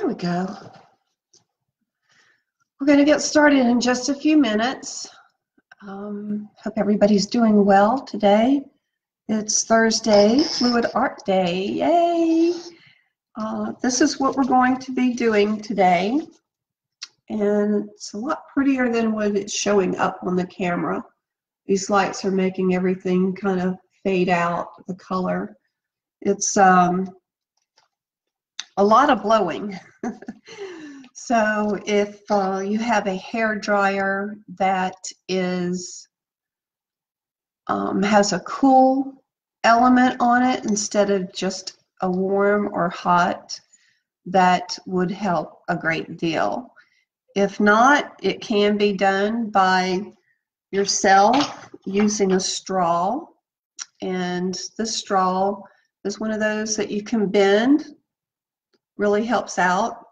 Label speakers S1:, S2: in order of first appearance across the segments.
S1: There we go. We're going to get started in just a few minutes. Um, hope everybody's doing well today. It's Thursday, Fluid Art Day. Yay! Uh, this is what we're going to be doing today. And it's a lot prettier than what it's showing up on the camera. These lights are making everything kind of fade out, the color. It's um, a lot of blowing. so if uh, you have a hair dryer that is um, has a cool element on it instead of just a warm or hot, that would help a great deal. If not, it can be done by yourself using a straw. And the straw is one of those that you can bend really helps out.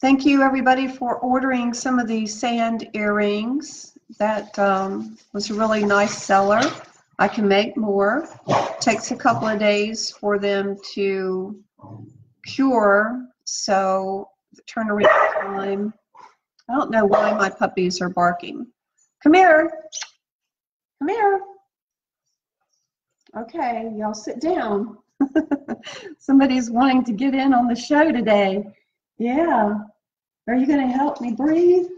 S1: Thank you everybody for ordering some of these sand earrings. That um, was a really nice seller. I can make more. It takes a couple of days for them to cure, so the turnaround time. I don't know why my puppies are barking. Come here. Come here. Okay, y'all sit down. Somebody's wanting to get in on the show today. Yeah. Are you going to help me breathe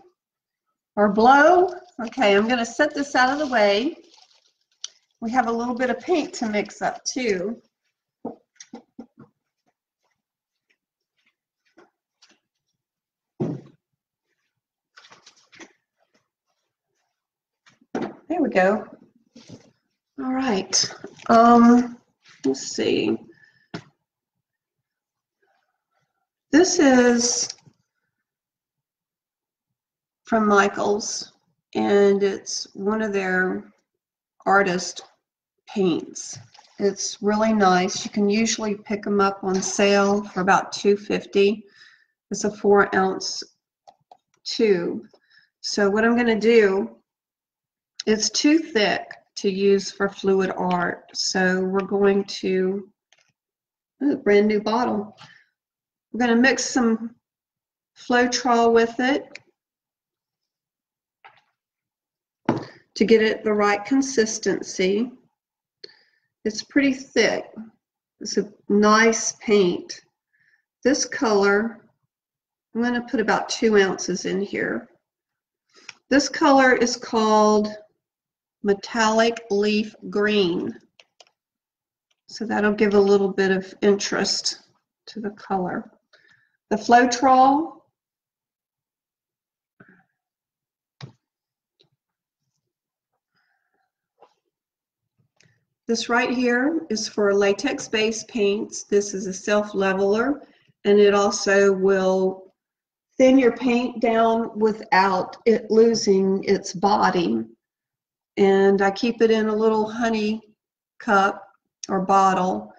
S1: or blow? Okay, I'm going to set this out of the way. We have a little bit of paint to mix up too. There we go. All right. Um, let's see. This is from Michaels, and it's one of their artist paints. It's really nice. You can usually pick them up on sale for about 250. It's a four ounce tube. So what I'm going to do, it's too thick to use for fluid art. So we're going to, ooh, brand new bottle. We're going to mix some Floetrol with it to get it the right consistency. It's pretty thick. It's a nice paint. This color, I'm going to put about two ounces in here. This color is called metallic leaf green. So that'll give a little bit of interest to the color. The Floetrol, This right here is for latex-based paints. This is a self-leveler, and it also will thin your paint down without it losing its body and I keep it in a little honey cup or bottle.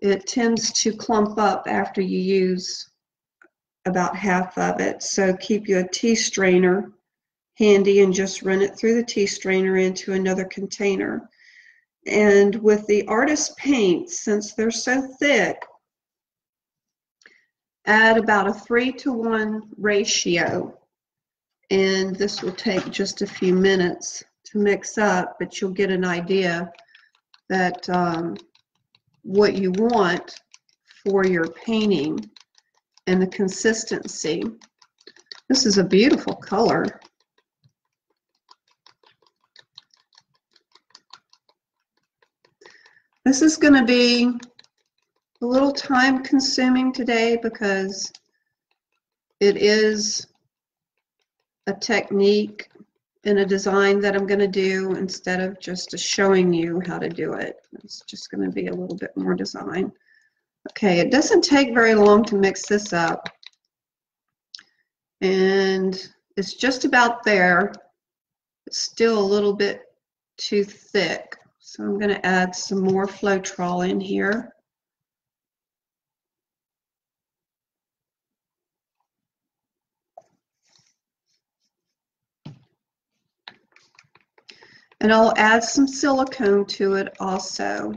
S1: It tends to clump up after you use about half of it. So keep you a tea strainer handy and just run it through the tea strainer into another container. And with the artist paints, since they're so thick, add about a three to one ratio. And this will take just a few minutes to mix up, but you'll get an idea that um, what you want for your painting and the consistency. This is a beautiful color. This is going to be a little time consuming today because it is a technique in a design that I'm going to do instead of just showing you how to do it. It's just going to be a little bit more design. Okay, it doesn't take very long to mix this up. And it's just about there. It's still a little bit too thick. So I'm going to add some more Floetrol in here. And I'll add some silicone to it also.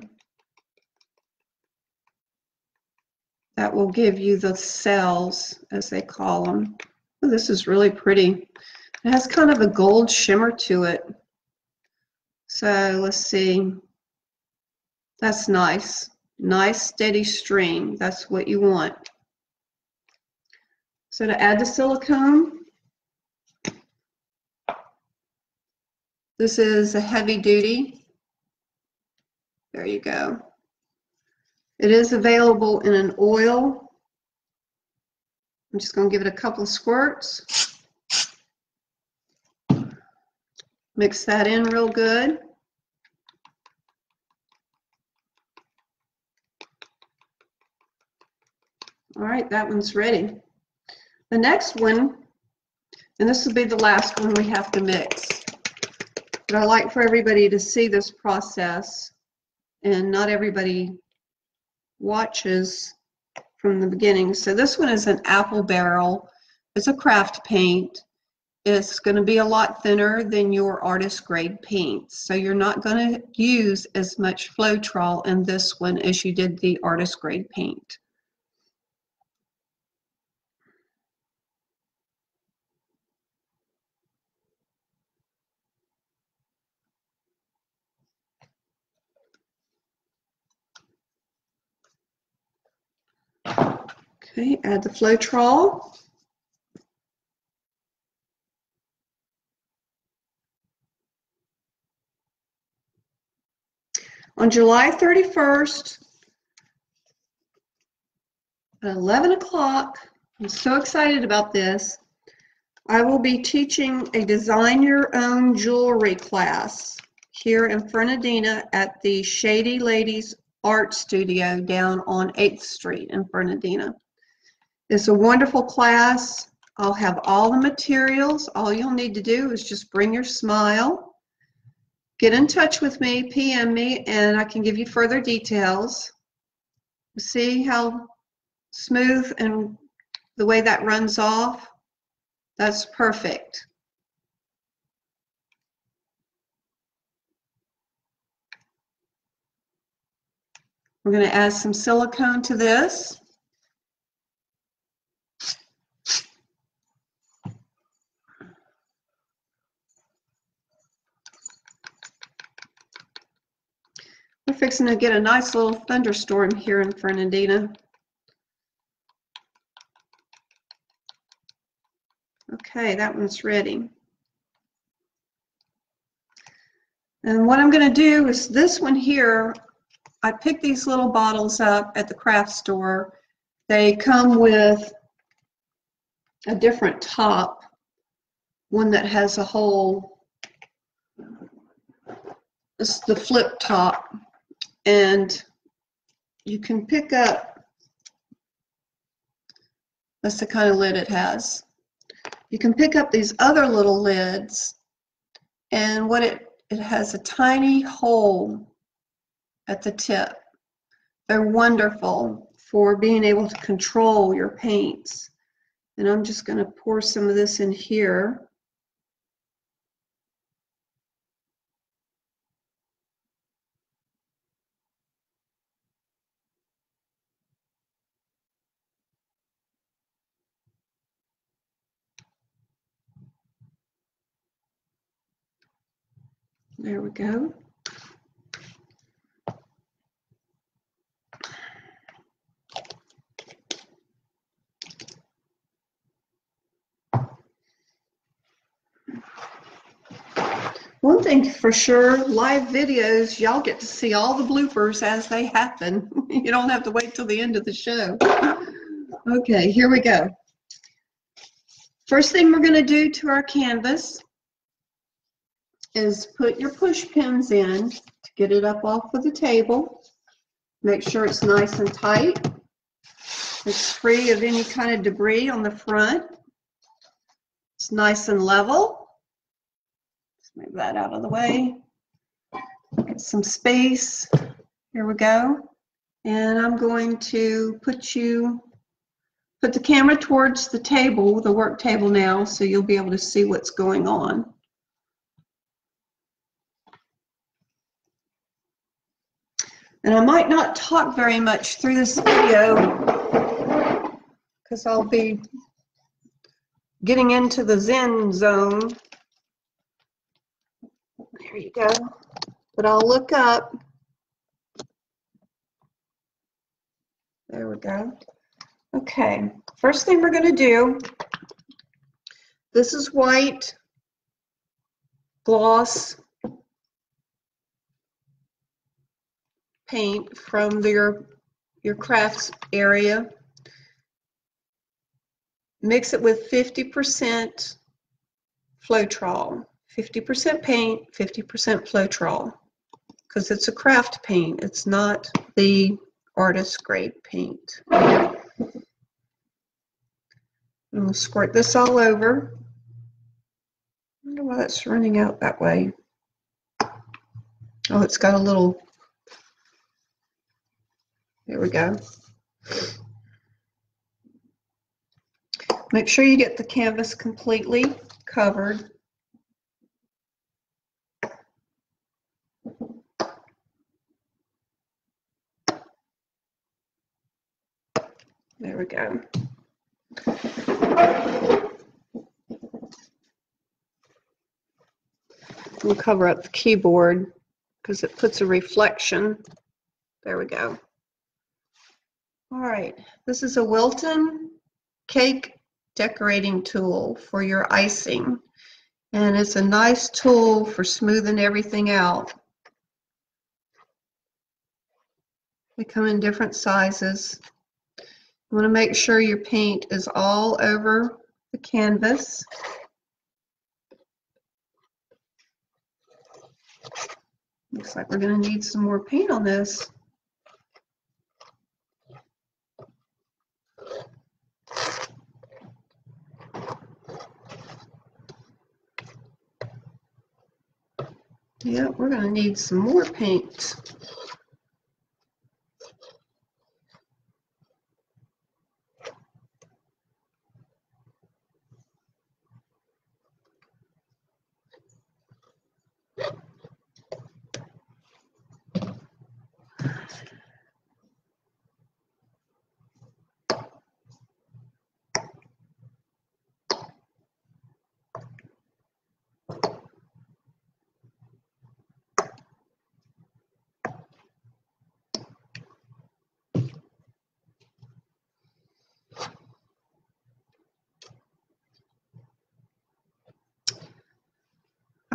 S1: That will give you the cells, as they call them. Oh, this is really pretty. It has kind of a gold shimmer to it. So let's see. That's nice. Nice steady stream. That's what you want. So to add the silicone, this is a heavy duty. There you go. It is available in an oil. I'm just going to give it a couple of squirts. Mix that in real good. All right, that one's ready. The next one, and this will be the last one we have to mix, but I like for everybody to see this process, and not everybody watches from the beginning. So this one is an apple barrel. It's a craft paint. It's going to be a lot thinner than your artist grade paints. So you're not going to use as much Floetrol in this one as you did the artist grade paint. Okay, add the Floetrol. On July 31st, at 11 o'clock, I'm so excited about this, I will be teaching a design your own jewelry class here in Fernandina at the Shady Ladies Art Studio down on 8th Street in Fernandina. It's a wonderful class. I'll have all the materials. All you'll need to do is just bring your smile. Get in touch with me, PM me, and I can give you further details. See how smooth and the way that runs off? That's perfect. We're going to add some silicone to this. We're fixing to get a nice little thunderstorm here in Fernandina. Okay, that one's ready. And what I'm going to do is this one here, I picked these little bottles up at the craft store. They come with a different top, one that has a hole. It's the flip top and you can pick up, that's the kind of lid it has. You can pick up these other little lids and what it, it has a tiny hole at the tip. They're wonderful for being able to control your paints. And I'm just going to pour some of this in here. There we go. One thing for sure, live videos, y'all get to see all the bloopers as they happen. you don't have to wait till the end of the show. Okay, here we go. First thing we're going to do to our canvas is put your push pins in to get it up off of the table. Make sure it's nice and tight. It's free of any kind of debris on the front. It's nice and level. Let's move that out of the way. Get some space. Here we go. And I'm going to put you, put the camera towards the table, the work table now, so you'll be able to see what's going on. And I might not talk very much through this video because I'll be getting into the Zen zone. There you go. But I'll look up. There we go. Okay, first thing we're going to do, this is white gloss paint from your, your crafts area. Mix it with 50% Floetrol. 50% paint, 50% Floetrol. Because it's a craft paint, it's not the artist grade paint. I'm going to squirt this all over. I wonder why that's running out that way. Oh, it's got a little there we go. Make sure you get the canvas completely covered. There we go. We'll cover up the keyboard because it puts a reflection. There we go. All right, this is a Wilton cake decorating tool for your icing. And it's a nice tool for smoothing everything out. They come in different sizes. You want to make sure your paint is all over the canvas. Looks like we're going to need some more paint on this. Yeah, we're to need some more paint.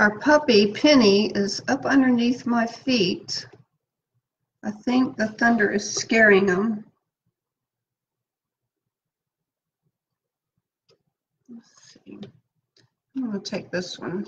S1: Our puppy, Penny, is up underneath my feet. I think the thunder is scaring him. Let's see. I'm going to take this one.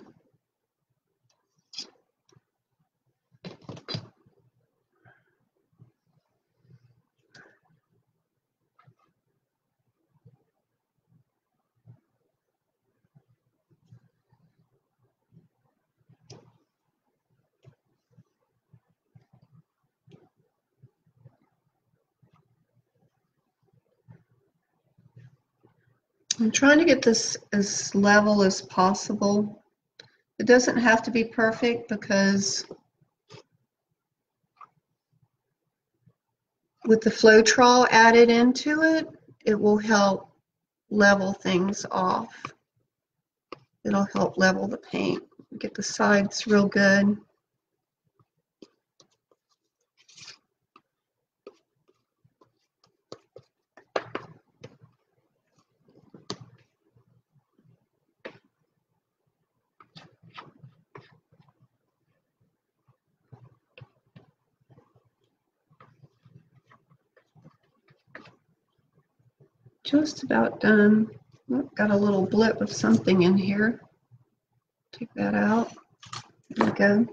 S1: I'm trying to get this as level as possible. It doesn't have to be perfect because with the Floetrol added into it, it will help level things off. It'll help level the paint, get the sides real good. Just about done. Oh, got a little blip of something in here. Take that out. There we go.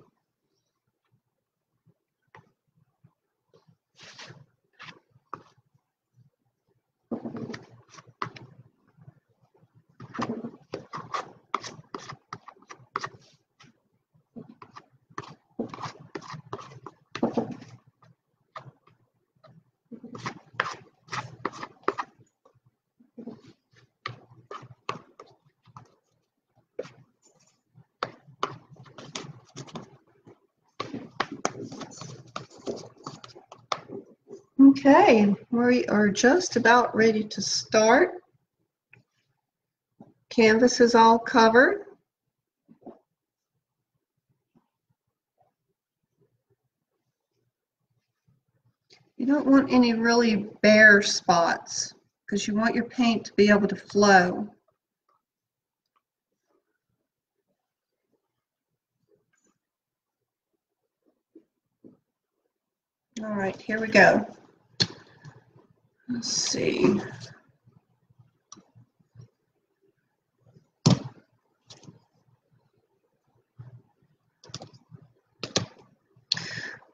S1: Okay, we are just about ready to start. Canvas is all covered. You don't want any really bare spots because you want your paint to be able to flow. All right, here we go. Let's see.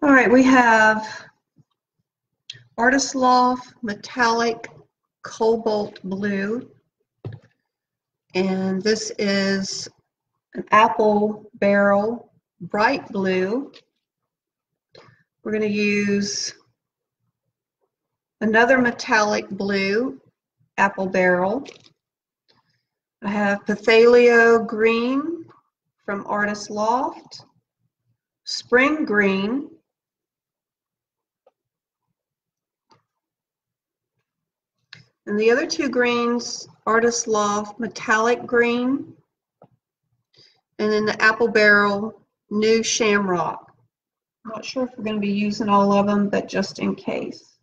S1: All right, we have Artist Loft Metallic Cobalt Blue. And this is an apple barrel bright blue. We're going to use another metallic blue apple barrel. I have Pythalio Green from Artist Loft, Spring Green, and the other two greens, Artist Loft Metallic Green, and then the Apple Barrel New Shamrock. I'm not sure if we're going to be using all of them, but just in case.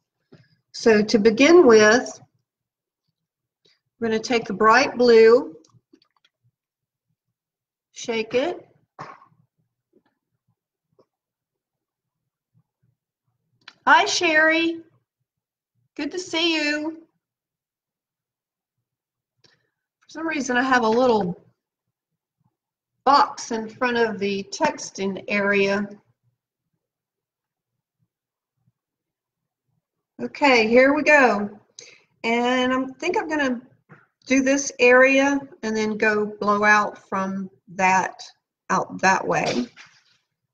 S1: So to begin with, we're going to take the bright blue, shake it, Hi, Sherry. Good to see you. For some reason, I have a little box in front of the texting area Okay, here we go. And I think I'm going to do this area and then go blow out from that out that way.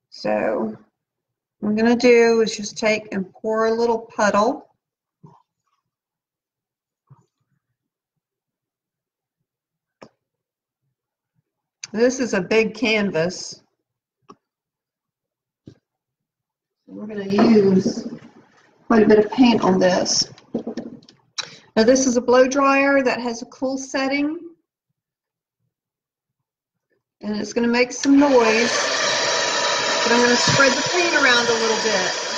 S1: So I'm going to do is just take and pour a little puddle. This is a big canvas. We're going to use quite a bit of paint on this. Now this is a blow dryer that has a cool setting and it's going to make some noise but I'm going to spread the paint around a little bit.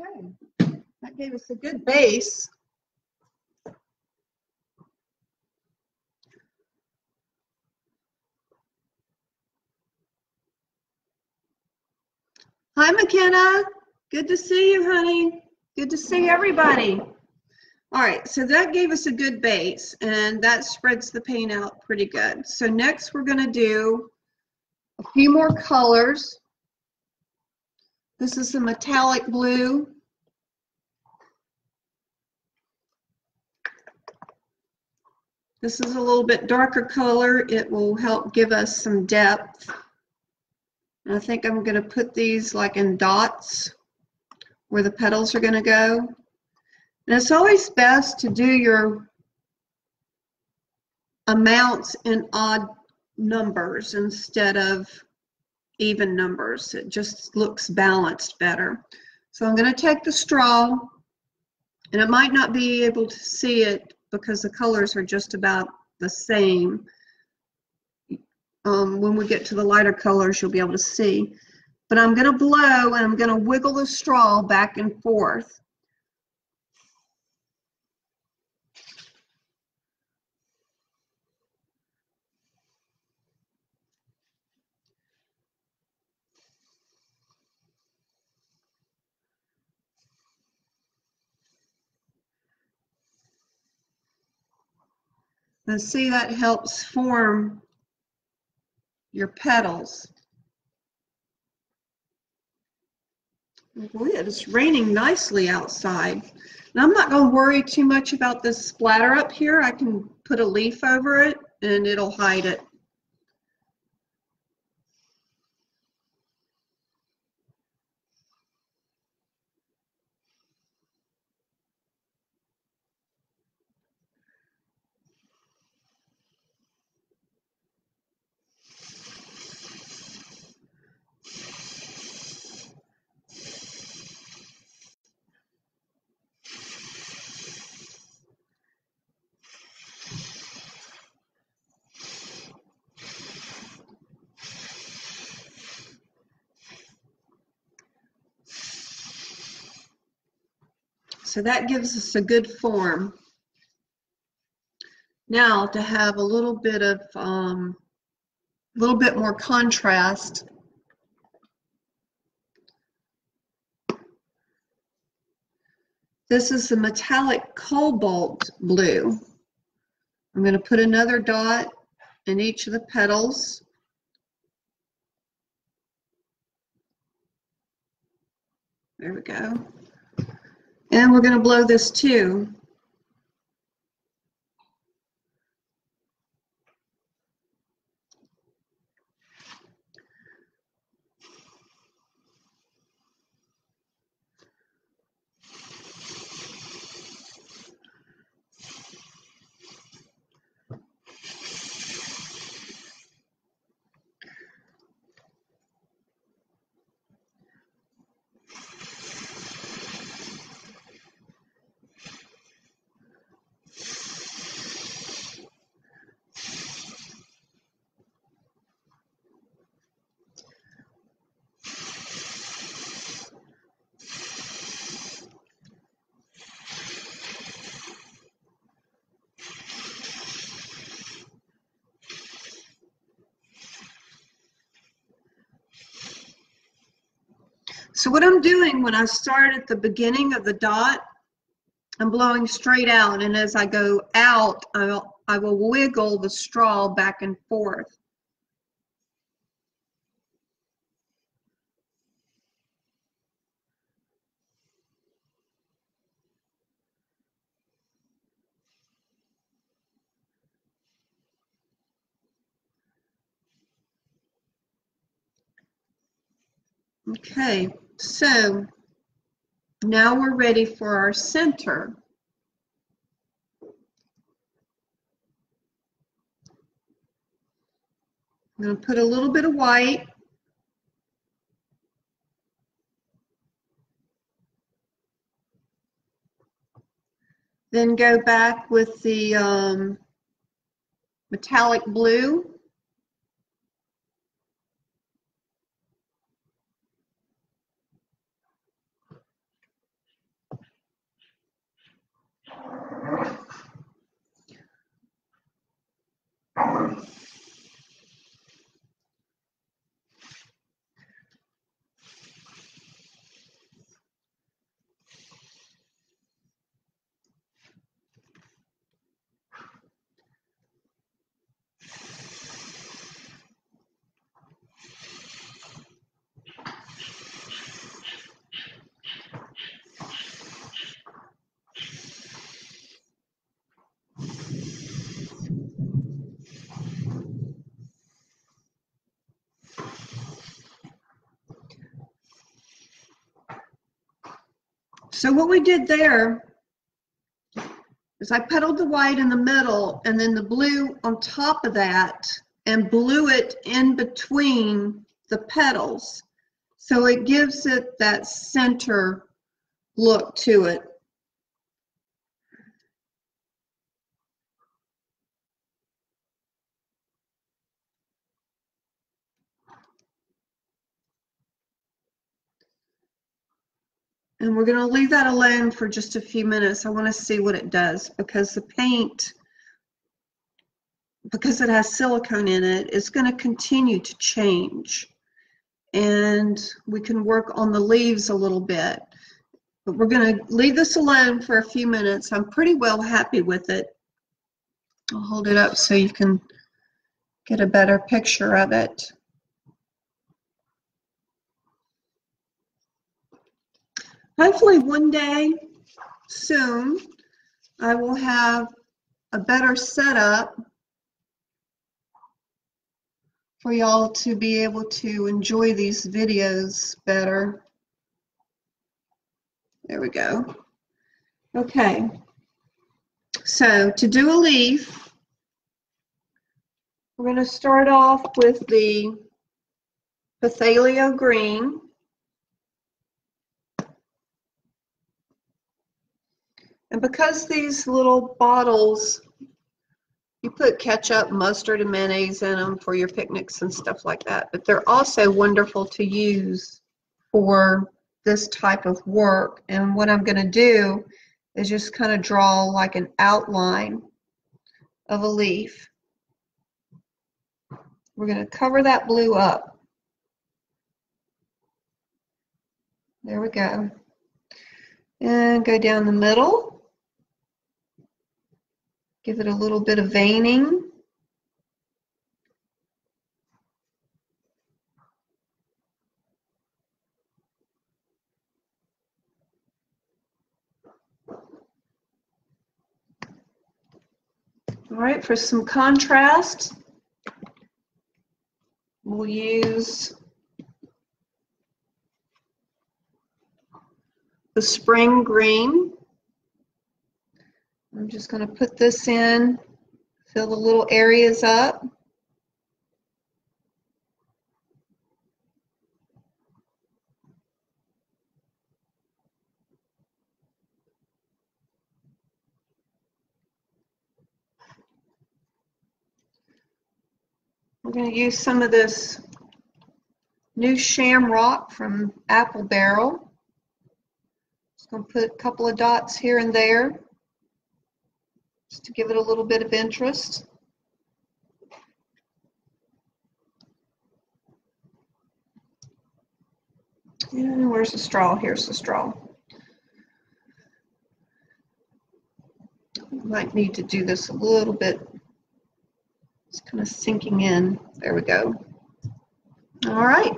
S1: Okay, that gave us a good base. Hi, McKenna. Good to see you, honey. Good to see everybody. All right, so that gave us a good base, and that spreads the paint out pretty good. So next we're going to do a few more colors. This is a metallic blue. This is a little bit darker color. It will help give us some depth. And I think I'm going to put these like in dots where the petals are going to go. And it's always best to do your amounts in odd numbers instead of even numbers. It just looks balanced better. So I'm going to take the straw, and I might not be able to see it because the colors are just about the same. Um, when we get to the lighter colors, you'll be able to see. But I'm going to blow and I'm going to wiggle the straw back and forth. And see that helps form your petals. It's raining nicely outside. And I'm not going to worry too much about this splatter up here. I can put a leaf over it and it'll hide it. So that gives us a good form. Now to have a little bit of, um, a little bit more contrast, this is the metallic cobalt blue. I'm going to put another dot in each of the petals. There we go. And we're going to blow this too. So what I'm doing when I start at the beginning of the dot, I'm blowing straight out. And as I go out, I'll, I will wiggle the straw back and forth. Okay, so now we're ready for our center. I'm going to put a little bit of white. Then go back with the um, metallic blue. So what we did there is I petaled the white in the middle and then the blue on top of that and blew it in between the petals. So it gives it that center look to it. And we're going to leave that alone for just a few minutes. I want to see what it does because the paint, because it has silicone in it, it's going to continue to change. And we can work on the leaves a little bit. But we're going to leave this alone for a few minutes. I'm pretty well happy with it. I'll hold it up so you can get a better picture of it. Hopefully one day soon I will have a better setup for y'all to be able to enjoy these videos better. There we go. Okay. So to do a leaf, we're going to start off with the Phythalio green. And because these little bottles, you put ketchup, mustard, and mayonnaise in them for your picnics and stuff like that, but they're also wonderful to use for this type of work. And what I'm going to do is just kind of draw like an outline of a leaf. We're going to cover that blue up. There we go. And go down the middle. Give it a little bit of veining. All right, for some contrast, we'll use the spring green. I'm just going to put this in, fill the little areas up. We're going to use some of this new shamrock from Apple Barrel. Just going to put a couple of dots here and there just to give it a little bit of interest. And where's the straw? Here's the straw. Might need to do this a little bit. It's kind of sinking in. There we go. All right.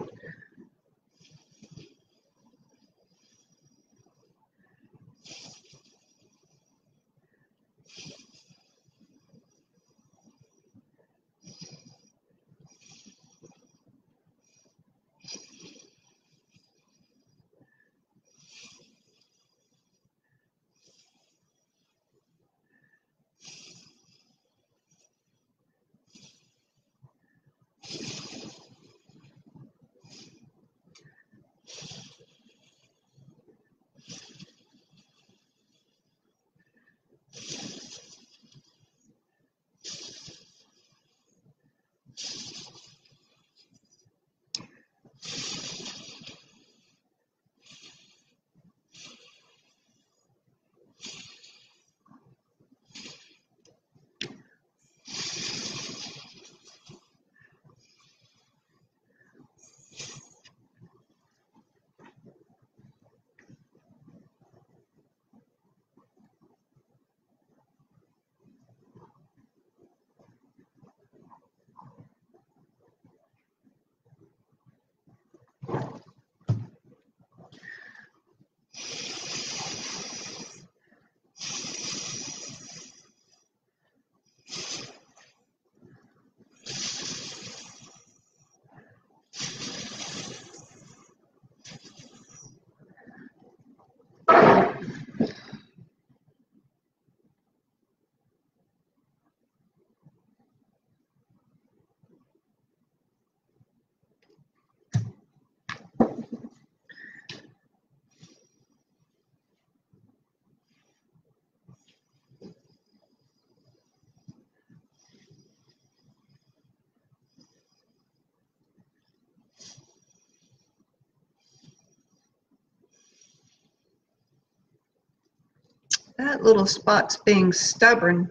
S1: That little spot's being stubborn.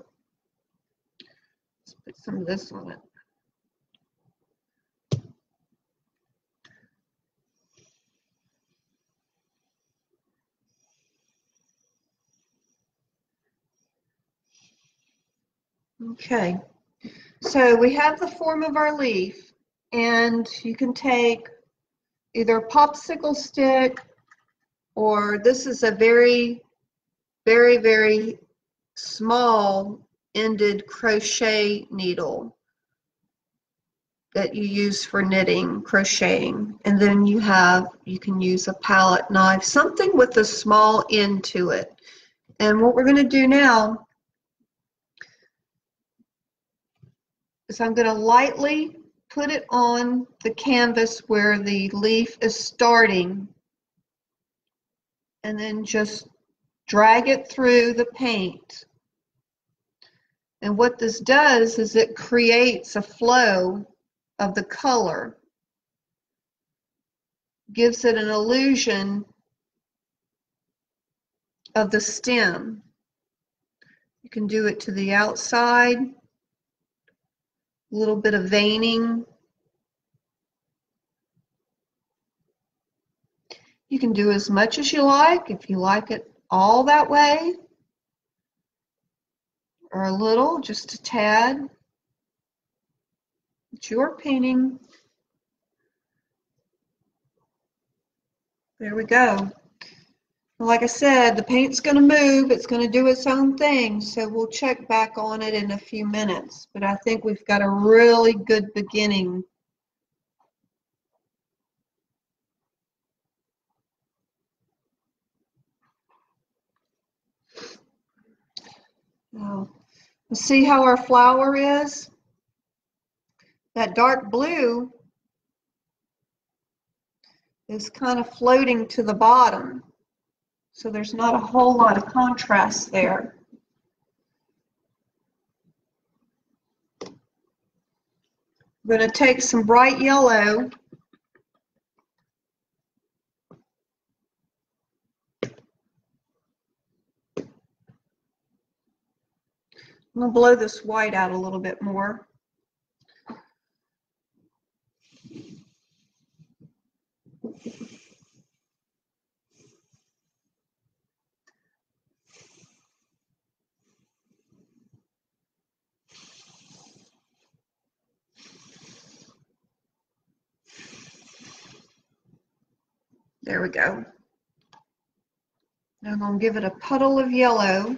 S1: Let's put some of this on it. Okay, so we have the form of our leaf and you can take either a popsicle stick or this is a very, very, very small ended crochet needle that you use for knitting, crocheting. And then you have, you can use a palette knife, something with a small end to it. And what we're going to do now is I'm going to lightly put it on the canvas where the leaf is starting and then just drag it through the paint. And what this does is it creates a flow of the color, gives it an illusion of the stem. You can do it to the outside a little bit of veining. You can do as much as you like if you like it all that way or a little, just a tad. It's your painting. There we go. Like I said, the paint's going to move. It's going to do its own thing. So we'll check back on it in a few minutes. But I think we've got a really good beginning. Now, see how our flower is. That dark blue is kind of floating to the bottom. So there's not a whole lot of contrast there. I'm going to take some bright yellow I'm to blow this white out a little bit more. There we go. Now I'm going to give it a puddle of yellow.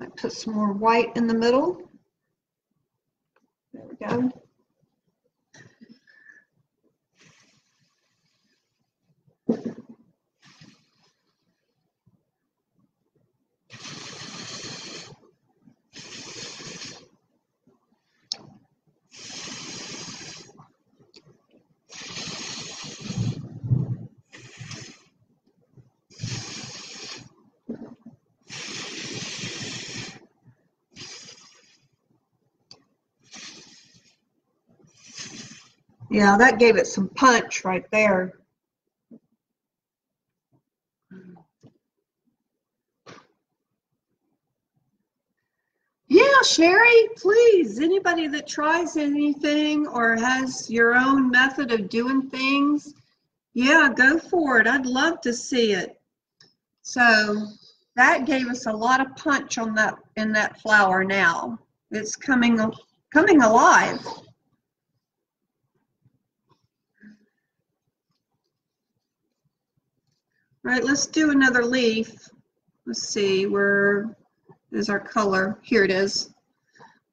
S1: I put some more white in the middle. There we go. Yeah, that gave it some punch right there. Yeah, Sherry, please, anybody that tries anything or has your own method of doing things, yeah, go for it. I'd love to see it. So that gave us a lot of punch on that in that flower now. It's coming coming alive. All right, let's do another leaf. Let's see, where is our color? Here it is.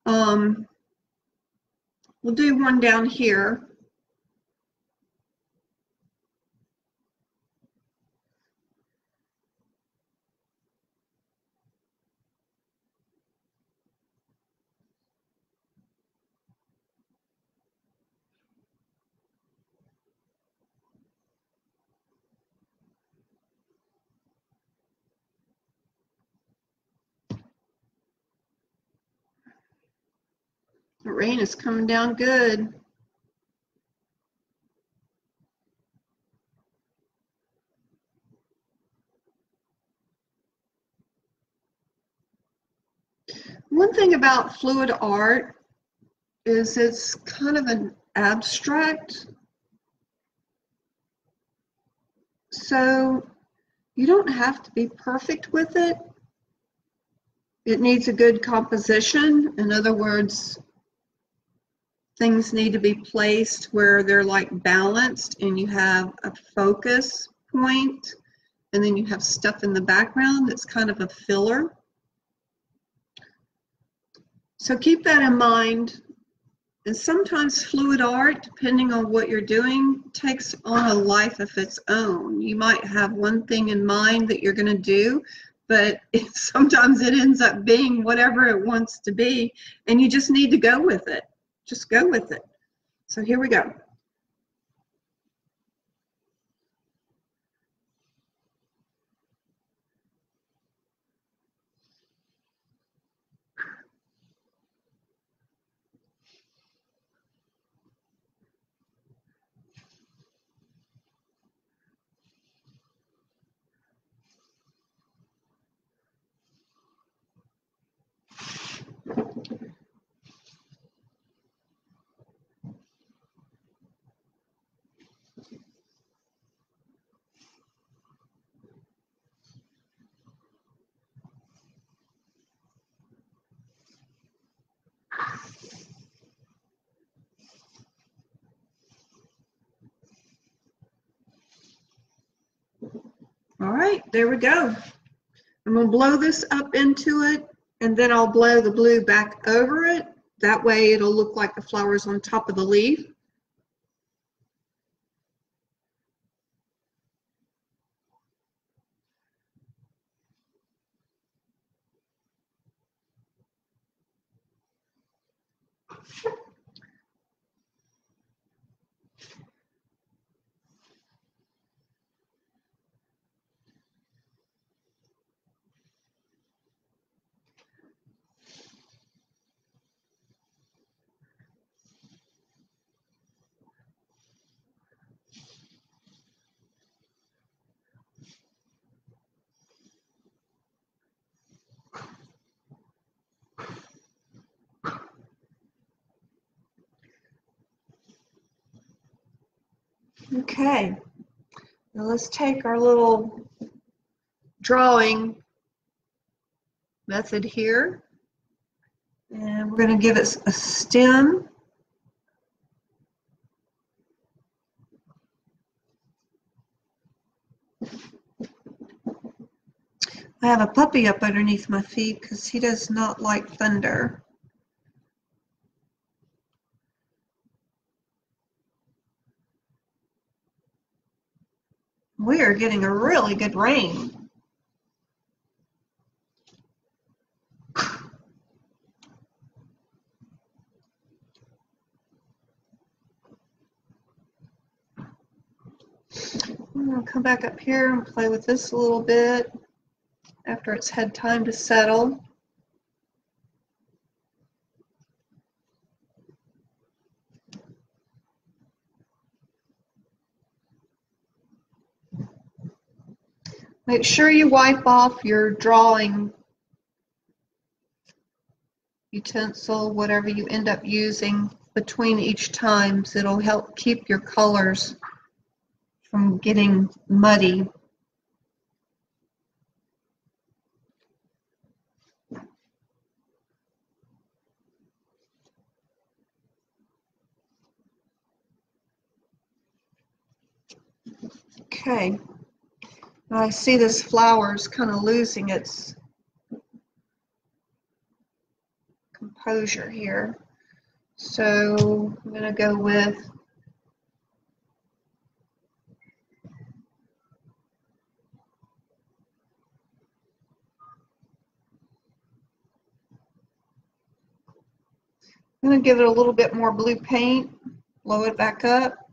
S1: Um, we'll do one down here. The rain is coming down good. One thing about fluid art is it's kind of an abstract. So you don't have to be perfect with it. It needs a good composition. In other words, things need to be placed where they're like balanced and you have a focus point and then you have stuff in the background that's kind of a filler. So keep that in mind. And sometimes fluid art, depending on what you're doing, takes on a life of its own. You might have one thing in mind that you're going to do, but sometimes it ends up being whatever it wants to be, and you just need to go with it. Just go with it. So here we go. All right, there we go. I'm gonna blow this up into it and then I'll blow the blue back over it. That way it'll look like the flowers on top of the leaf. Okay, now let's take our little drawing method here and we're going to give it a stem. I have a puppy up underneath my feet because he does not like thunder. We are getting a really good rain. I'm going to come back up here and play with this a little bit after it's had time to settle. Make sure you wipe off your drawing utensil, whatever you end up using between each time. So it'll help keep your colors from getting muddy. Okay. I see this flower is kind of losing its composure here. So I'm going to go with I'm going to give it a little bit more blue paint, blow it back up.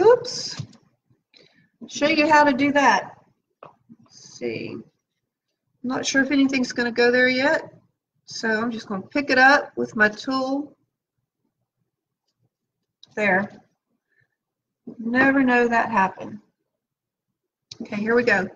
S1: Oops. Show you how to do that. Let's see. I'm not sure if anything's going to go there yet. So I'm just going to pick it up with my tool. There. Never know that happened. Okay, here we go.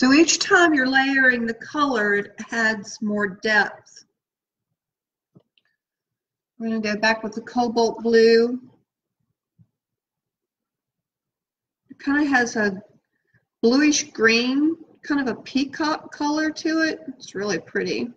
S1: So each time you're layering the color, it adds more depth. We're going to go back with the cobalt blue. It kind of has a bluish green, kind of a peacock color to it. It's really pretty.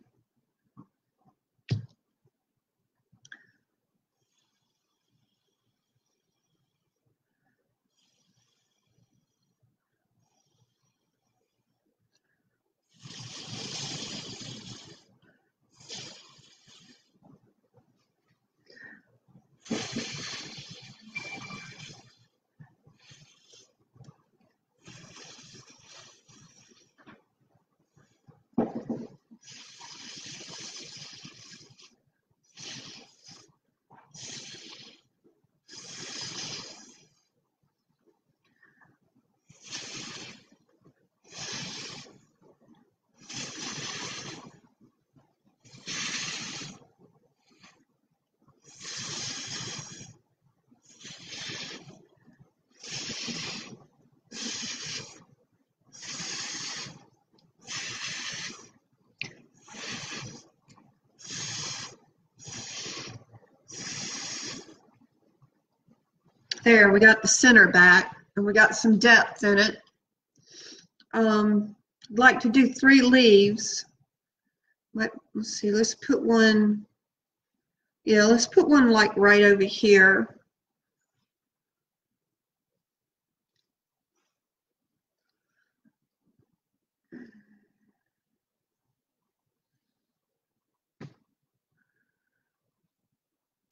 S1: There, we got the center back and we got some depth in it. Um, I'd like to do three leaves. Let, let's see, let's put one, yeah, let's put one like right over here.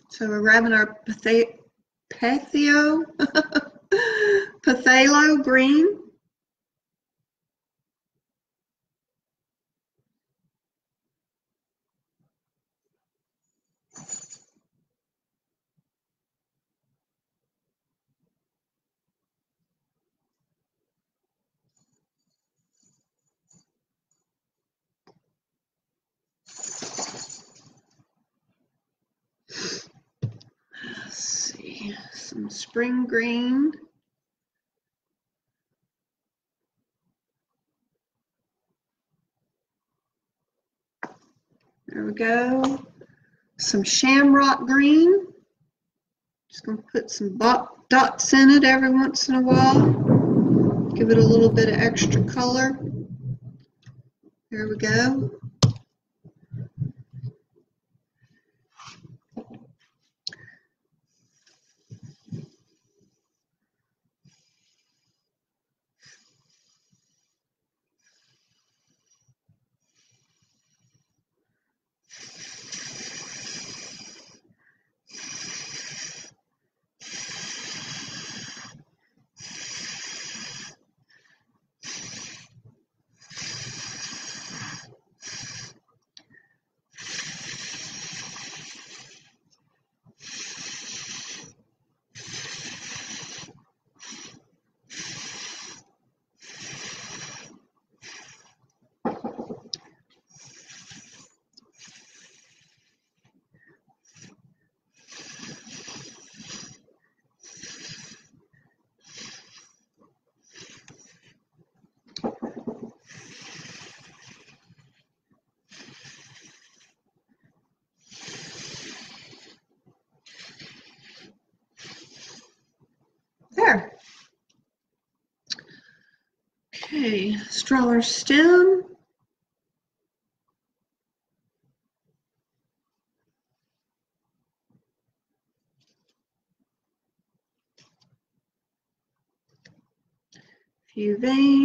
S1: So we're grabbing our Pathio, Pathalo green. Some spring green. There we go. Some shamrock green. Just to put some dots in it every once in a while. Give it a little bit of extra color. There we go. There. Okay, stroller stem. Few veins.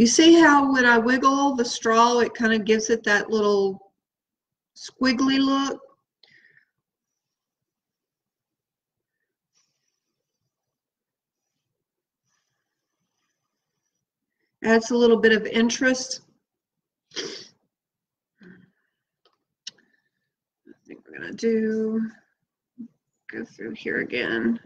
S1: You see how when I wiggle the straw, it kind of gives it that little squiggly look? Adds a little bit of interest. I think we're gonna do, go through here again.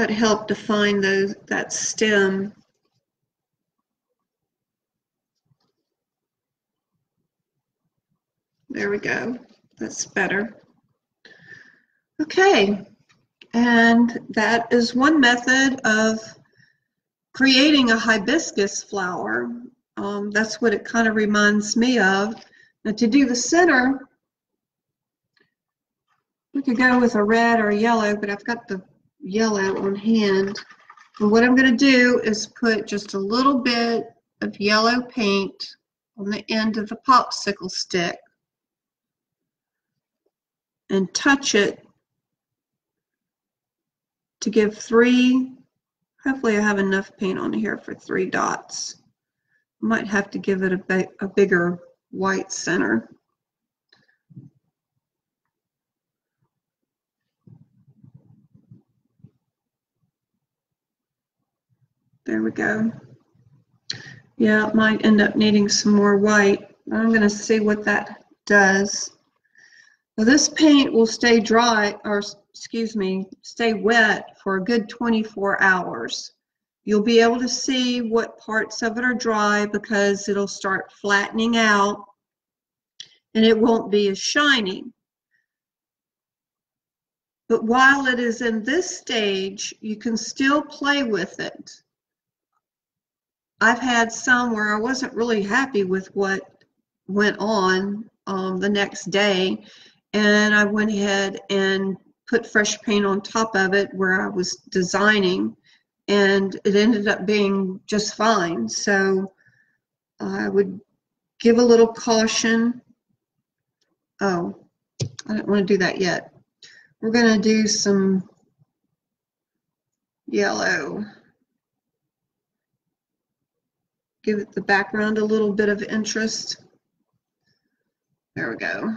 S1: That help define those that stem. There we go. That's better. Okay, and that is one method of creating a hibiscus flower. Um, that's what it kind of reminds me of. Now to do the center, we could go with a red or a yellow, but I've got the yellow on hand. And what I'm going to do is put just a little bit of yellow paint on the end of the popsicle stick and touch it to give three, hopefully I have enough paint on here for three dots. Might have to give it a, a bigger white center. There we go. Yeah, might end up needing some more white. I'm going to see what that does. This paint will stay dry, or excuse me, stay wet for a good 24 hours. You'll be able to see what parts of it are dry because it'll start flattening out and it won't be as shiny. But while it is in this stage, you can still play with it. I've had some where I wasn't really happy with what went on um, the next day, and I went ahead and put fresh paint on top of it where I was designing, and it ended up being just fine. So I would give a little caution. Oh, I don't want to do that yet. We're going to do some yellow give the background a little bit of interest. There we go.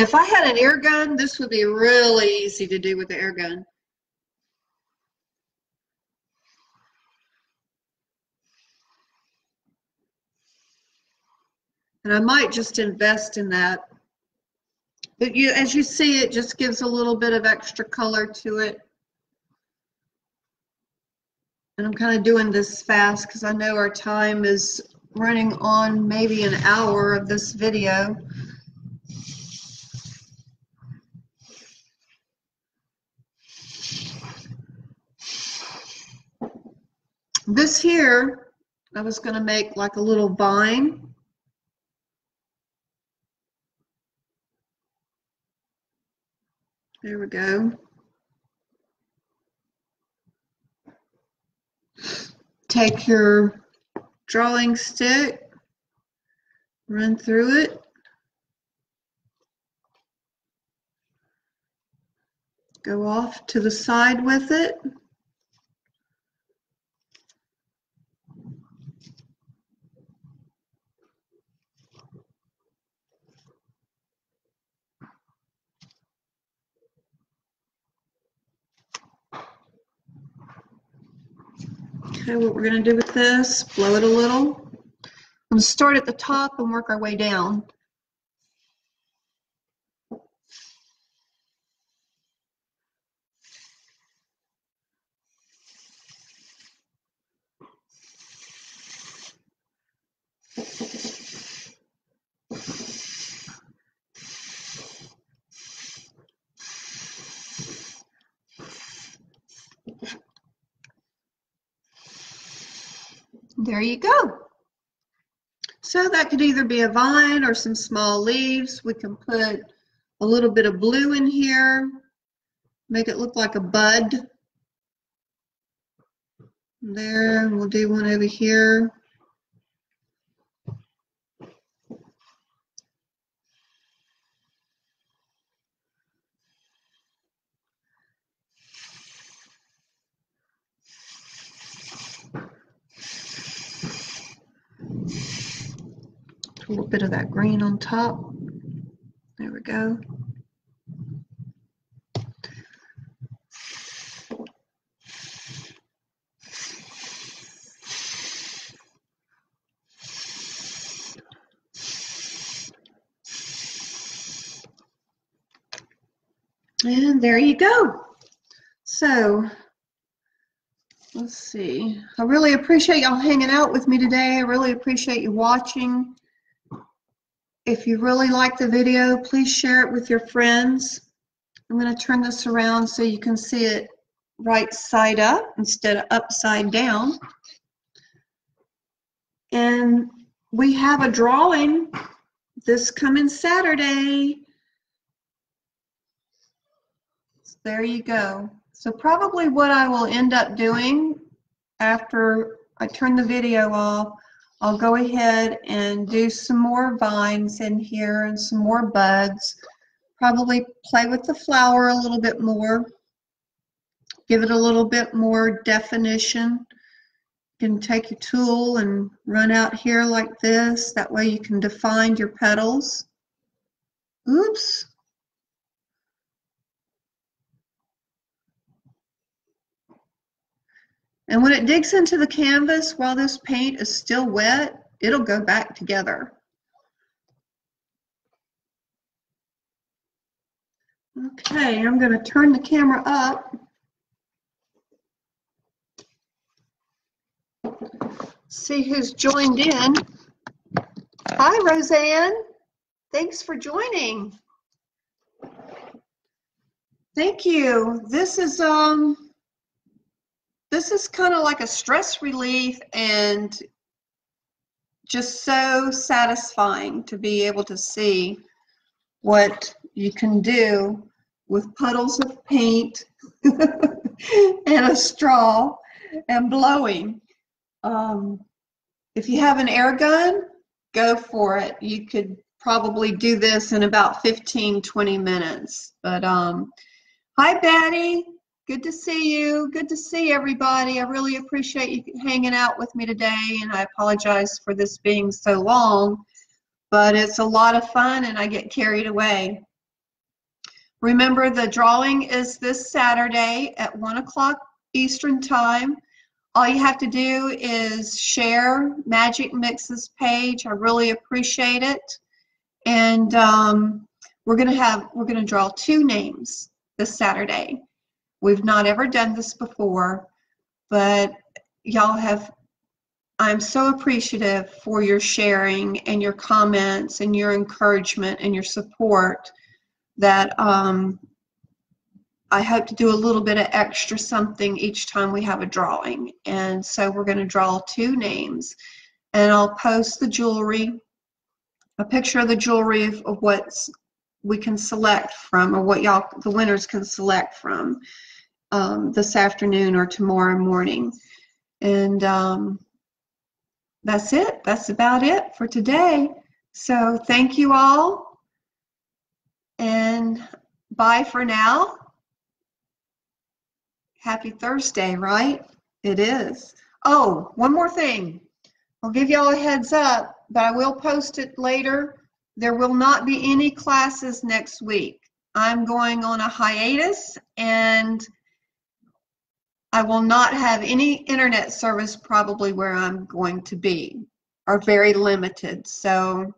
S1: If I had an air gun, this would be really easy to do with the air gun. And I might just invest in that. But you, as you see, it just gives a little bit of extra color to it. And I'm kind of doing this fast because I know our time is running on maybe an hour of this video. This here, I was going to make like a little vine. There we go. take your drawing stick, run through it. Go off to the side with it. Okay, what we're going to do with this, blow it a little. I'm going to start at the top and work our way down. There you go. So that could either be a vine or some small leaves. We can put a little bit of blue in here, make it look like a bud. There, we'll do one over here. A little bit of that green on top. There we go. And there you go. So let's see. I really appreciate y'all hanging out with me today. I really appreciate you watching. If you really like the video, please share it with your friends. I'm going to turn this around so you can see it right side up instead of upside down. And we have a drawing this coming Saturday. There you go. So probably what I will end up doing after I turn the video off I'll go ahead and do some more vines in here and some more buds. Probably play with the flower a little bit more. Give it a little bit more definition. You can take your tool and run out here like this. That way you can define your petals. Oops. And when it digs into the canvas while this paint is still wet, it'll go back together. Okay, I'm going to turn the camera up. See who's joined in. Hi, Roseanne. Thanks for joining. Thank you. This is um this is kind of like a stress relief and just so satisfying to be able to see what you can do with puddles of paint and a straw and blowing. Um, if you have an air gun, go for it. You could probably do this in about 15, 20 minutes. But um, hi, Betty. Good to see you. Good to see everybody. I really appreciate you hanging out with me today, and I apologize for this being so long, but it's a lot of fun and I get carried away. Remember, the drawing is this Saturday at 1 o'clock Eastern Time. All you have to do is share MajicMixx's page. I really appreciate it. And um, we're gonna have we're gonna draw two names this Saturday. We've not ever done this before, but y'all have, I'm so appreciative for your sharing and your comments and your encouragement and your support that um, I hope to do a little bit of extra something each time we have a drawing. And so we're going to draw two names. And I'll post the jewelry, a picture of the jewelry of, of what we can select from or what y'all, the winners can select from um, this afternoon or tomorrow morning. And um, that's it. That's about it for today. So thank you all. And bye for now. Happy Thursday, right? It is. Oh, one more thing. I'll give y'all a heads up, but I will post it later. There will not be any classes next week. I'm going on a hiatus and I will not have any internet service probably where I'm going to be, or very limited. So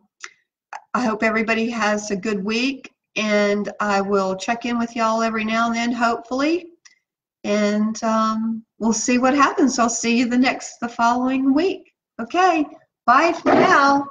S1: I hope everybody has a good week and I will check in with y'all every now and then, hopefully. And um, we'll see what happens. I'll see you the next, the following week. Okay, bye for now.